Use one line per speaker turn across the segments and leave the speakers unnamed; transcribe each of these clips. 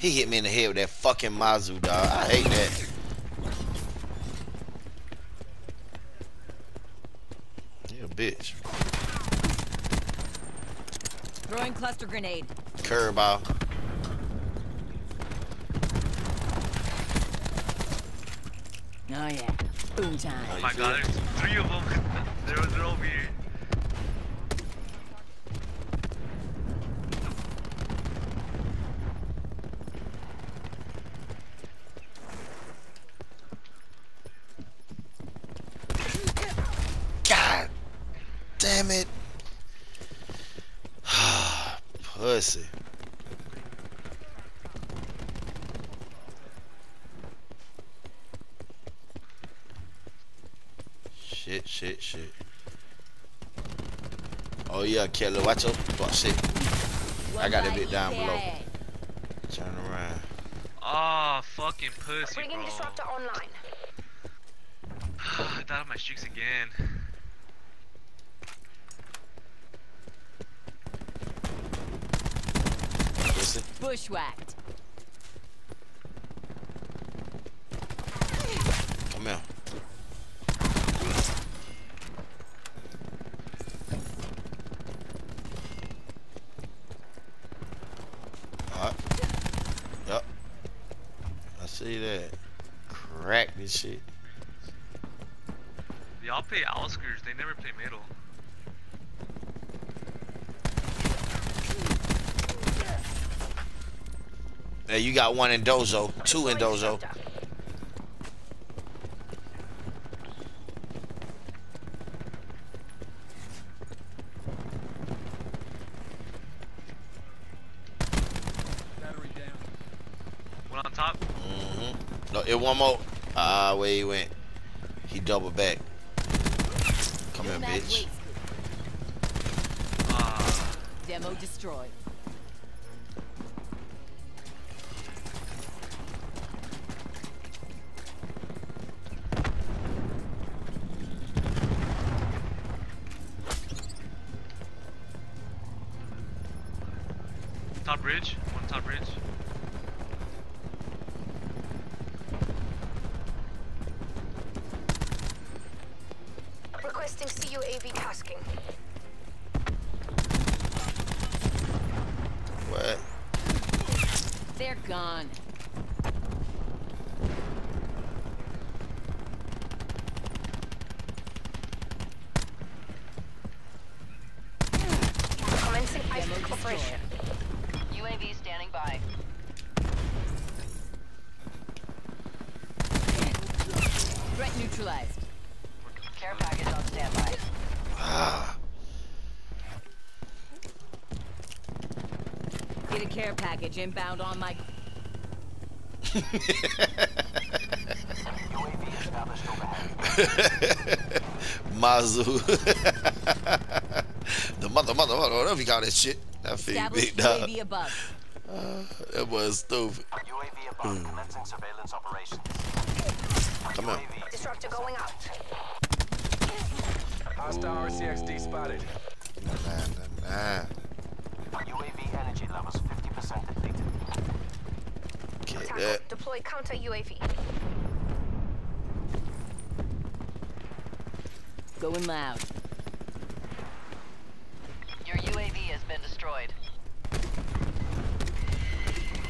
He hit me in the head with that fucking Mozu, dog. I hate that. You a bitch.
Throwing cluster grenade.
Curveball.
Oh yeah. Boom time.
Oh my god, there's three of them. they're, they're over here.
God damn it. Pussy. Shit, shit, shit. Oh yeah, Kelly, watch out. Oh shit. I got that bit down below. Turn around.
Oh, fucking pussy,
Bringing
bro.
disruptor online.
I thought of my streaks again.
Bushwhacked.
Come here. Alright. Yup. I see that. Crack this shit.
Y'all play outskirts, they never play middle.
Hey, you got one in Dozo, two in Dozo.
One on top.
Mm-hmm. No, it one more. Ah, where he went. He doubled back. Come here, bitch.
waste.
Ah,
Demo destroyed.
Requesting CUAV tasking.
What?
They're gone.
Commencing
Demo
ISIS operation.
UAV standing by.
Threat neutralized.
Care package on standby.
Ah.
Get a care package inbound on my.
Mozu. the mother, mother, mother, whatever you call that shit. That feel
Establish
big dog.
UAV.
That was stupid.
UAV above commencing surveillance operations.
Come on.
Disruptor going out.
Hostile RCXD spotted.
Nah, nah, nah.
UAV energy levels 50% depleted.
Get
Tackle.
that.
Deploy counter UAV.
Going loud.
Your UAV has been destroyed.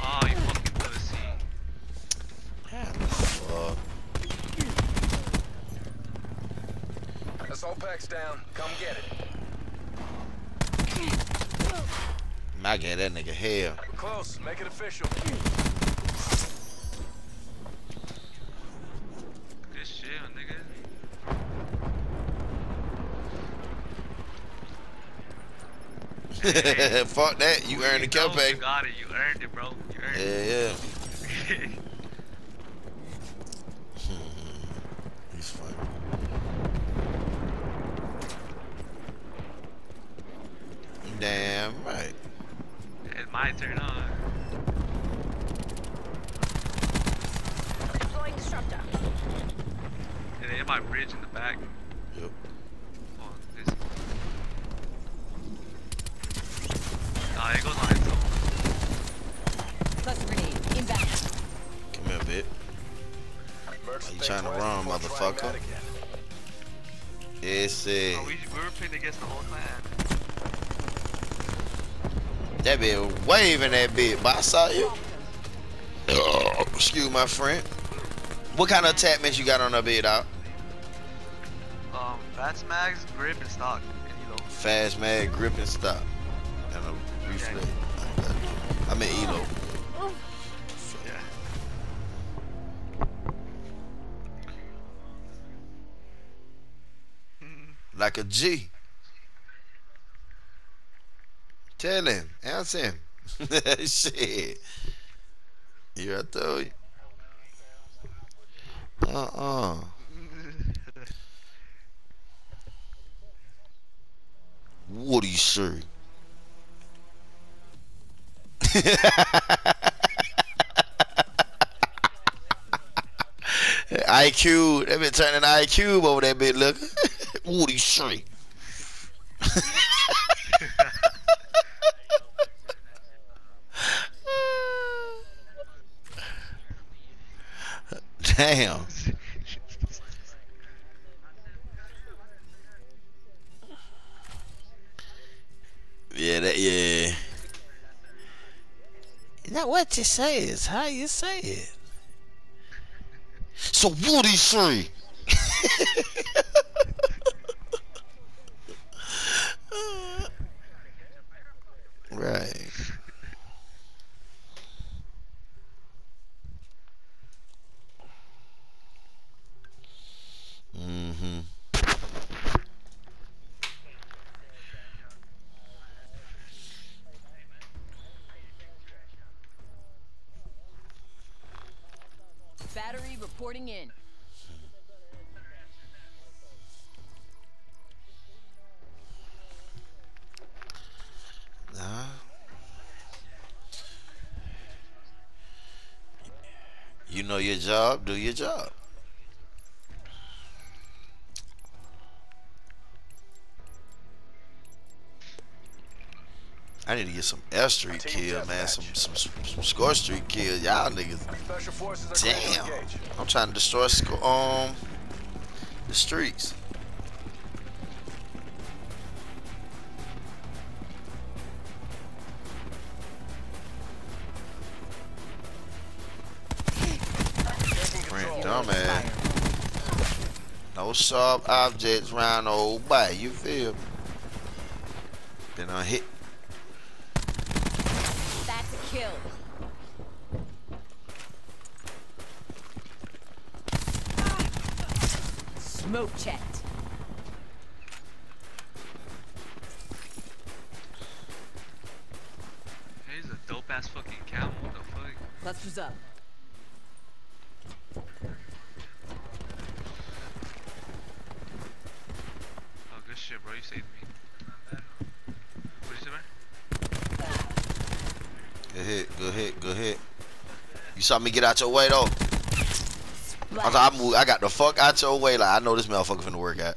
Oh, you fucking pussy.
Fuck.
Assault pack's down. Come get it.
I get that nigga hell.
Close. Make it official.
Good shit, nigga.
Fuck that. You earned the kill
know
pay.
You got it. You earned it, bro. You earned
Yeah, yeah.
it.
Damn right.
It's my turn on.
Deploying disruptor.
And they hit my bridge in the back.
Yep.
Oh, this. Nah, it goes on its own.
Cluster grenade
inbound.
Come here,
bit.
Are
you trying
to
run, motherfucker?
Yes, sir.
Oh, we, we were playing against the whole clan.
That bitch waving that bitch, but I saw you. Oh, excuse my friend. What kind of attachments you got on that bed, out?
Um, Bats Mags, grip, and stock. And Elo.
Fast mag, grip and stop. And a reflex. I mean Elo.
Yeah.
Like a G. Tell him. Answer him. Shit. You I told you. Uh-uh. What do you say? IQ, they been turning IQ over that bit look. what do you say? Damn. Yeah, that yeah. Not what you say is how you say it. So what do you say? right. Mm-hmm.
Battery reporting in.
Nah. You know your job, do your job. I need to get some F Street kill, man. Some, some some Score Street kill. Y'all niggas.
Special forces are clear to
Damn. I'm trying to destroy um the streets.
Taking
Friend,
control.
dumbass. No sharp objects round old body. You feel? me? Been on hit.
That's a kill. Smoke checked.
Hey, he's a dope ass fucking camel. What the fuck?
Clusters up.
Oh, good shit, bro. You saved me. What you say, man?
Good hit. Good hit. Good hit. You saw me get out your way though. I, I, moved, I got the fuck out your way. Like I know this motherfucker finna work out.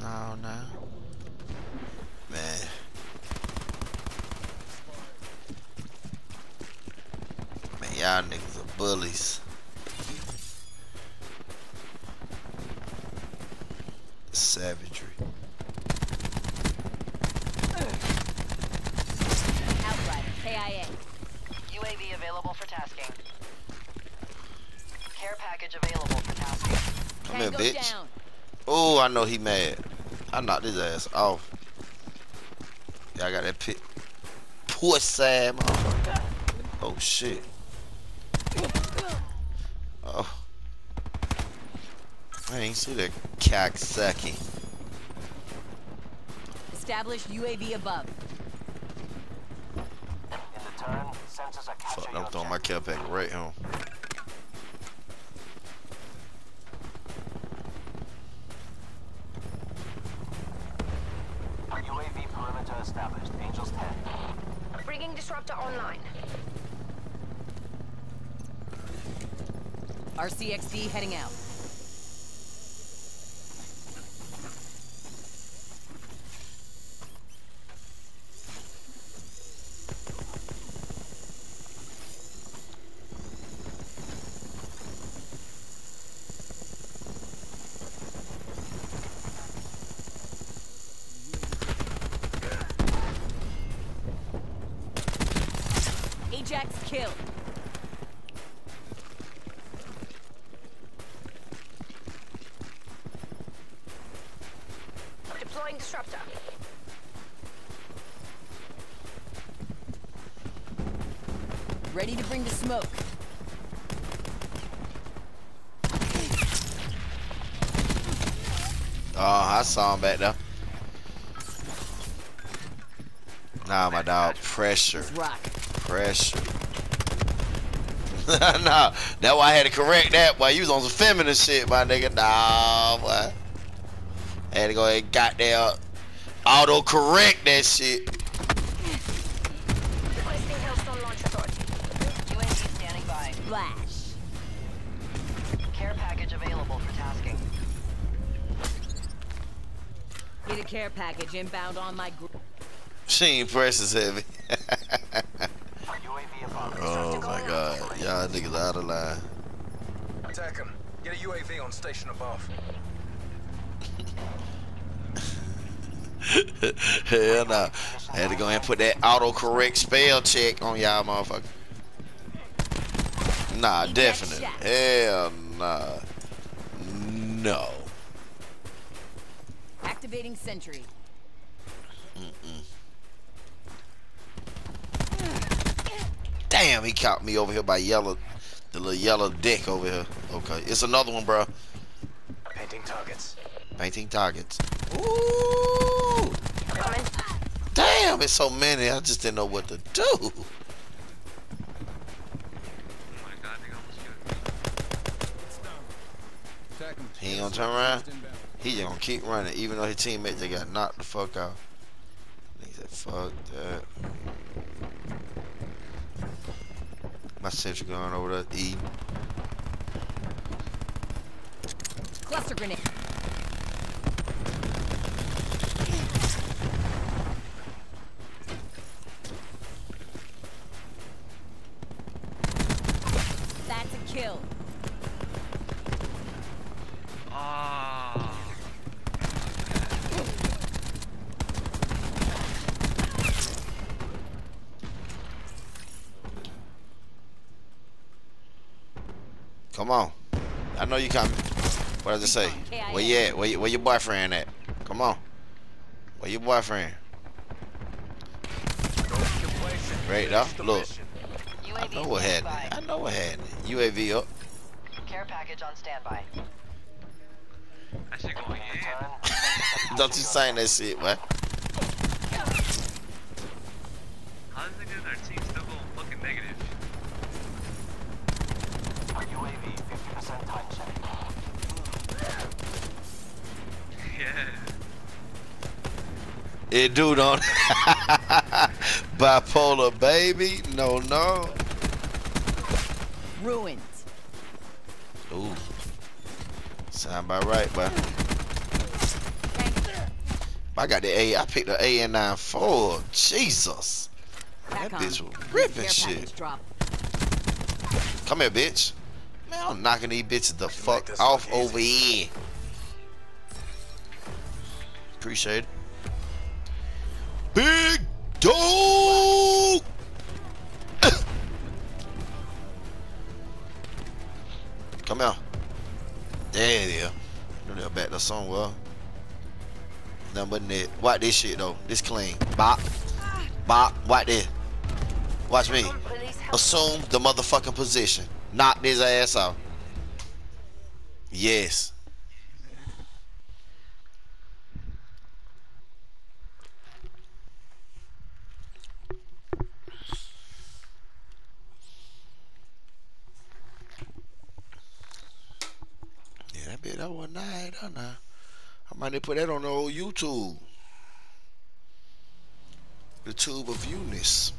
No, no. Man. Man, y'all niggas are bullies. Savagery.
Outrider. KIA.
UAV available for tasking. Care package available for tasking.
Come here,
Tango
bitch. Oh, I know he mad. I knocked his ass off. Yeah, I got that pit. Poor sad motherfucker. Oh shit. Oh. I ain't see that cocksucking.
Established UAV above.
In the turn, sensors are capturing
Fuck, I'm throwing my cap back right home.
Rigging online.
RCXD heading out. Ajax kill.
Deploying disruptor.
Ready to bring the smoke.
Oh, I saw him back there. Nah, my dog. Pressure.
Rock.
Pressure. nah, that's why I had to correct that, Why You was on some feminine shit, my nigga. Nah, boy. I had to go ahead and goddamn auto correct that shit.
Requesting Hellstorm launch authority.
UAV standing by.
Flash.
Care package available for tasking.
Get a care package inbound on my group.
She ain't precious heavy.
UAV above.
oh my god. Y'all niggas out of line.
Attack him. Get a UAV on station above.
Hell no. I had to go and put that autocorrect spell check on y'all motherfucker. Nah, definitely. Hell nah. No.
Activating sentry.
Damn, he caught me over here by yellow, the little yellow dick over here. Okay, it's another one, bro.
Painting targets.
Painting targets. Ooh.
Coming.
Damn, it's so many. I just didn't know what to do.
Oh my god, they almost killed me.
He ain't gonna turn around. He just gonna keep running, even though his teammates they got knocked the fuck out. He said, "Fuck that." My sentry going over there. E.
Cluster grenade. That's a kill.
Ah.
Come on. I know you coming. What does it say? Where you at? Where, you, where your boyfriend at? Come on. Where your boyfriend? Right there. Look. I
UAV
know what
standing
happened. I know what happened. UAV up.
Care package on standby.
That shit going in.
Don't you sign that shit, man?
How is niggas in our team
It do don't. Bipolar baby. No, no.
Ruined.
Ooh. Sound about right, but I got the A. I picked the AN94. Jesus. That
Back
bitch
on.
was ripping
Care
shit.
drop.
Come here, bitch. Man, I'm knocking these bitches the fuck off over here. Appreciate it. Big dog. Come here. There it is. Know they'll back the song well. Nothing net. Watch this shit though. This clean. Bop. Bop. Watch this. Watch me. Assume the motherfucking position. Knock this ass out. Yes. That that one night, huh? Now. I might need to put that on the old YouTube. The tube of Eunice.